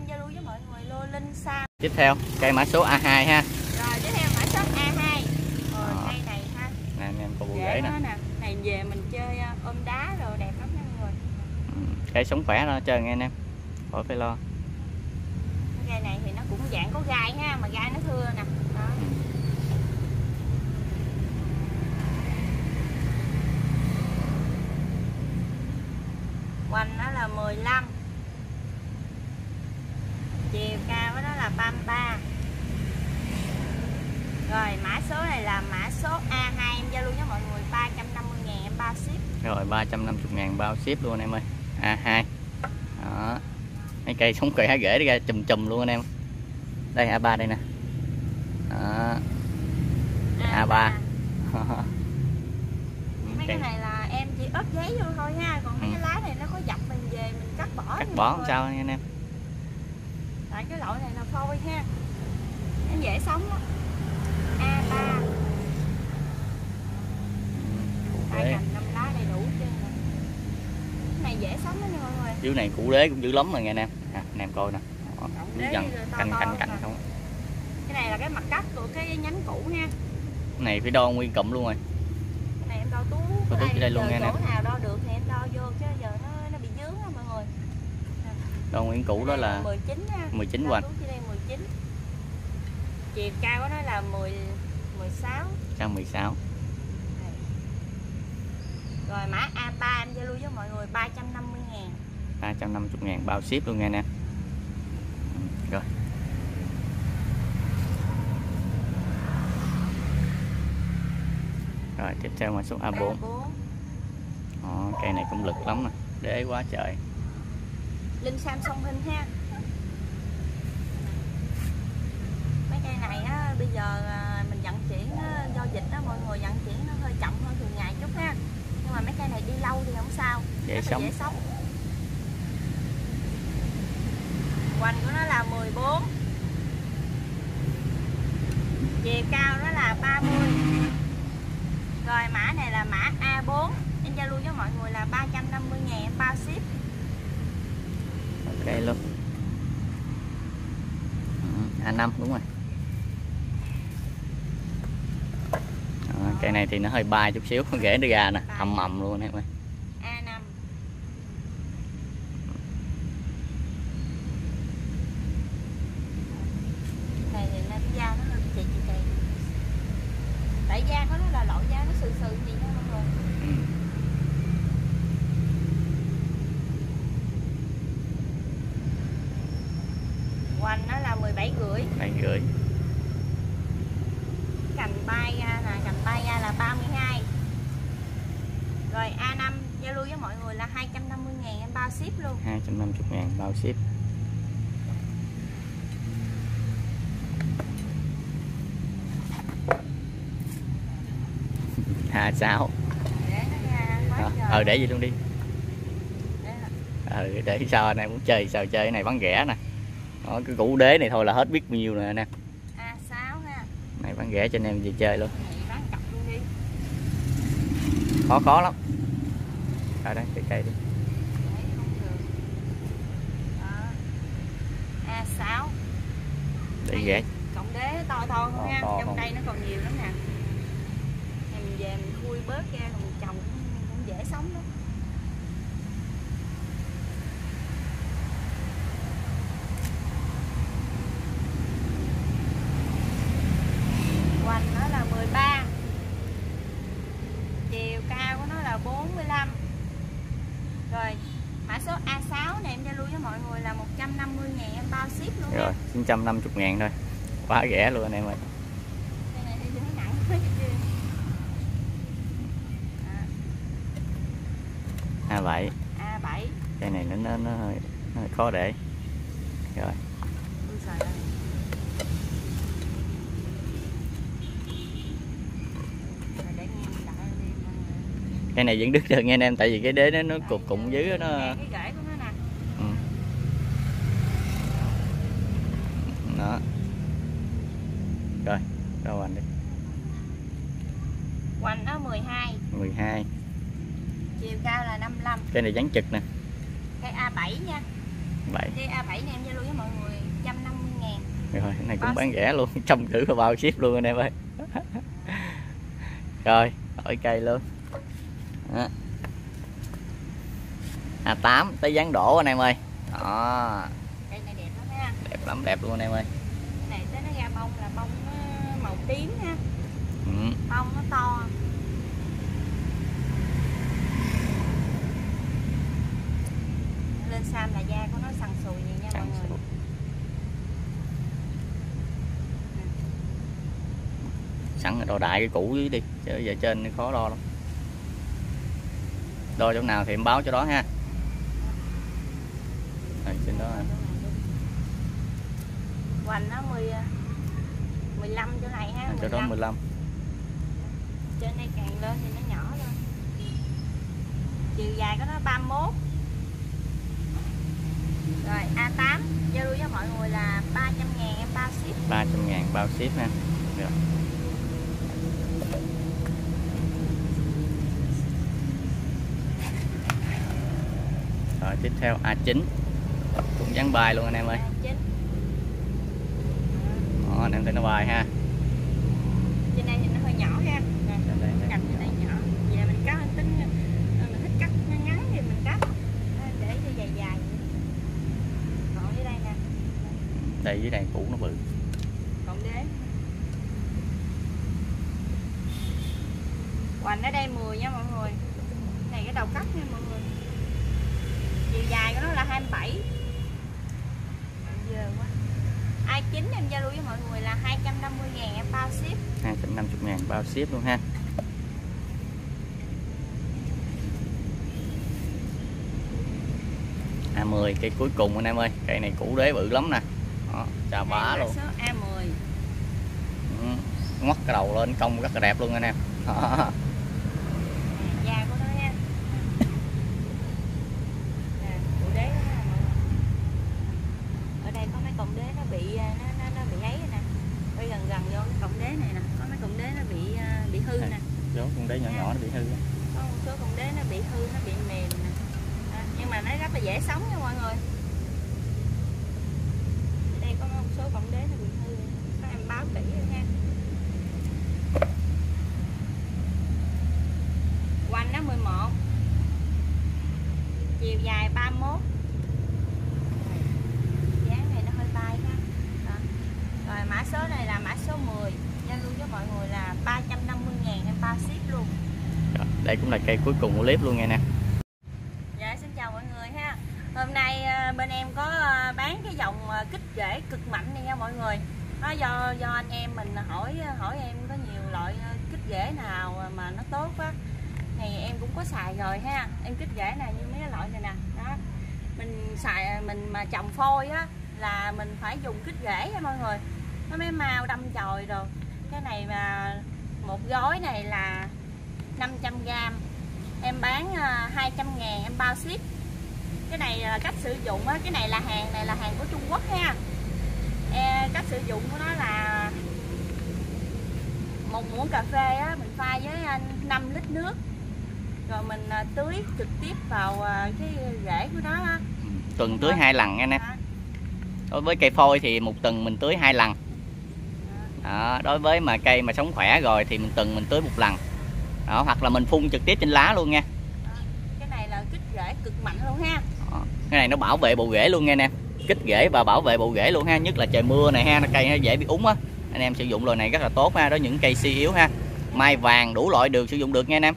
em giao lưu với mọi người lô linh sam tiếp theo cây mã số A2 ha. Rồi tiếp theo mã số A2 rồi Ờ. cây này ha. Nè anh em có bộ rễ nè. nè này về mình chơi à, ôm đá rồi đẹp lắm nha mọi người. Ừ, cây sống khỏe nó chơi nghe anh em. Khỏi phải lo. Cái cây này thì nó cũng dạng có gai ha mà gai nó thưa nè. Đó Hoành nó là 15 Chiều cao của nó là 33 Rồi mã số này là mã số A2 Em giao lưu với mọi người 350 ngàn em bao ship. Rồi 350 ngàn bao ship luôn em ơi. A2 đó. Mấy cây sống khỏe rễ đi ra chùm chùm luôn anh em. Đây A3 đây nè. Đó. A3 Mấy cái này là em chỉ ốp giấy vô thôi ha Còn mấy Ừ. cái lá này nó có dập mình về mình cắt bỏ cắt bỏ không sao anh em? Tại cái loại này là phôi ha. Nó dễ sống lắm A3 Hai Đấy. cành lá đầy đủ nè Cái này dễ sống lắm nha mọi người. Dưới này củ đế cũng dữ lắm rồi nghe anh em. À, anh em coi nè. Đó, dần canh canh nè. không. Cái này là cái mặt cắt của cái nhánh cũ nha. Cái này phải đo nguyên cụm luôn rồi. Cái này em đo tú tú dưới đây luôn nha nè. nào đo được thì em đo vô chứ giờ nó nó bị dướng á mọi người. Đo nguyên củ đó Cái này là 19 nha. 19 Đo hoành. tú dưới đây 19 Chiều cao của nó là 10 16 cao 16 Rồi mã A3 em giao lưu với mọi người 350 ngàn. 350 ngàn bao ship luôn nha em. Ừ, rồi. Rồi tiếp theo mã số A4 A4 Đó, cây này cũng lực lắm nè để quá trời. Linh Sam song hình ha Mấy cây này á, bây giờ à, mình vận chuyển á, do dịch đó mọi người vận chuyển nó hơi chậm hơn thường ngày chút ha Nhưng mà mấy cây này đi lâu thì không sao dễ sống. dễ sống. Hoành của nó là 14 Chiều cao nó là 30 Rồi mã này là mã A4 Em giao lưu với mọi người là 350 ngàn em bao ship. Ok luôn. Ừ, A5 đúng rồi. Cây này thì nó hơi bay chút xíu rễ nó ra nè hầm mầm luôn em ơi A5 Này thì nó da nó hơi chị chị chị Tại da của nó là loại sừ gì đó mọi người Ừ. Hoành nó là 17 rưỡi. Bảy rưỡi. Cành bay ra nè, cành bay ra là 32 Rồi A5 giao lưu với mọi người là 250 ngàn em bao ship luôn. 250 ngàn bao ship à sao ờ ờ, để gì luôn đi. Ờ để sao anh em muốn chơi sao chơi cái này bán rẻ nè. Đó, cái củ đế này thôi là hết biết bao nhiêu nè nè A6 ha? Này bán rẻ cho anh em về chơi luôn. Khó khó lắm. Rồi đó cây cây đi. Để không được. Đó. A6 để rẻ. Cộng đế to to không nha Trong đây nó còn nhiều lắm nè về mình khui bớt ra mình trồng cũng, cũng dễ sống lắm. Hoành nó là 13 Chiều cao của nó là 45 Rồi Mã số A6 này em giao lưu với mọi người là 150 ngàn em bao ship luôn rồi nha 950 ngàn thôi. Quá rẻ luôn anh em ơi Cây này đi nó nặng quá chứ À, A7 A7 cây này nó nó, nó, hơi, nó hơi khó để. Rồi. Cây này vẫn đứt được nha anh em tại vì cái đế nó nó cục cụng dưới nó ừ. đó. Rồi đâu anh đi. Hoành nó 12 12 Chiều cao là 55 cây này dán trực nè. Cây A7 nha. 7 Cây A7 này em giao lưu với mọi rồi cái này cũng Bao bán rẻ luôn. Trong thử và bao ship luôn anh em ơi. Rồi đổi cây luôn. Đó. A8 tới dáng đổ anh em ơi. Đó. Cây này đẹp lắm ha. Đẹp lắm đẹp luôn anh em ơi. Cái này tới nó ra bông là bông nó màu tím ha. Ừ. bông nó to lên sam là da của nó sần sùi vậy nha mọi người. sẵn rồi đo đại cái cũ dưới đi chứ giờ trên thì khó đo lắm. Đo chỗ nào thì em báo chỗ đó ha. Rồi trên đó ha. hoành nó 10 15 chỗ này ha chỗ đó 15. 15 trên đây càng lên thì nó nhỏ lên chiều dài của nó 31 rồi A8 giao lưu với mọi người là 300 ngàn em bao ship. 300 ngàn bao ship ha. Rồi. rồi tiếp theo A9 cũng dán bài luôn anh em ơi. A9 đó, anh em thấy nó bài ha trên đây thì nó hơi nhỏ ha Nè, Trên đây, đây. cành trên đây nhỏ vậy là mình cắt tính ờ, mình thích cắt ngắn ngắn thì mình cắt Ờ, để cho dài dài vậy. còn dưới đây nè dưới đây cũ nó bự. Còn đế. Hoành ở đây 10 nha mọi người. Này cái đầu cắt nha mọi người. Chiều dài của nó là 27 giờ quá. Ai chín em giao lưu với mọi người là 250 ngàn em bao ship. 250 ngàn bao ship luôn ha. A10 cây cuối cùng anh em ơi. Cây này cũ đế bự lắm nè đó, chà bá luôn. số A10 ừ. ngoắt cái đầu lên cong rất là đẹp luôn anh em. Đó. Nè, da của nó nha. Nè, cụ đế đó ha, mọi người. ở đây có mấy cọng đế nó bị à, nó nó, nó bị ấy nè. Quay gần gần vô cái cọng đế này nè có mấy cọng đế nó bị à, bị hư nè con đế nhỏ nhỏ nó bị hư có một số cọng đế nó bị hư nó bị mềm nè. À, nhưng mà nó rất là dễ sống nha mọi người Ở đây có một số cọng đế nó bị hư các em báo kỹ rồi nha quanh nó 11 chiều dài 31 dáng này nó hơi bay ha Đó. rồi mã số này là mã số 10 giao lưu với mọi người là 350 ngàn em bao ship luôn Rồi, đây cũng là cây cuối cùng của clip luôn nghe nè. Dạ xin chào mọi người ha. Hôm nay ờ, bên em có ờ, bán cái dòng ờ, kích rễ cực mạnh này nha mọi người. Nó do do anh em mình hỏi hỏi em có nhiều loại kích rễ nào mà nó tốt á Này em cũng có xài rồi ha. Em kích rễ này như mấy loại này nè. Đó, Mình xài, mình mà trồng phôi á, là mình phải dùng kích rễ nha mọi người. Nó mới mau đâm chồi rồi Cái này mà một gói này là 500 gram. Em bán à, 200 ngàn em bao ship. Cái này là cách sử dụng á cái này là hàng này là hàng của Trung Quốc ha e, cách sử dụng của nó là một muỗng cà phê á mình pha với à, 5 lít nước. Rồi mình à, tưới trực tiếp vào à, cái rễ của nó á. Tuần tưới hai lần nha anh em. Đó. đối với cây phôi thì một tuần mình tưới hai lần. Đó, đối với mà cây mà sống khỏe rồi thì mình tuần mình tưới một lần đó, hoặc là mình phun trực tiếp trên lá luôn nha. Cái này là kích rễ cực mạnh luôn ha. Đó. cái này nó bảo vệ bộ rễ luôn nha anh em. Kích rễ và bảo vệ bộ rễ luôn ha nhất là trời mưa này ha nó cây nó dễ bị úng á. Anh em sử dụng loại này rất là tốt ha đó những cây suy yếu ha. Mai vàng đủ loại đều sử dụng được nha anh em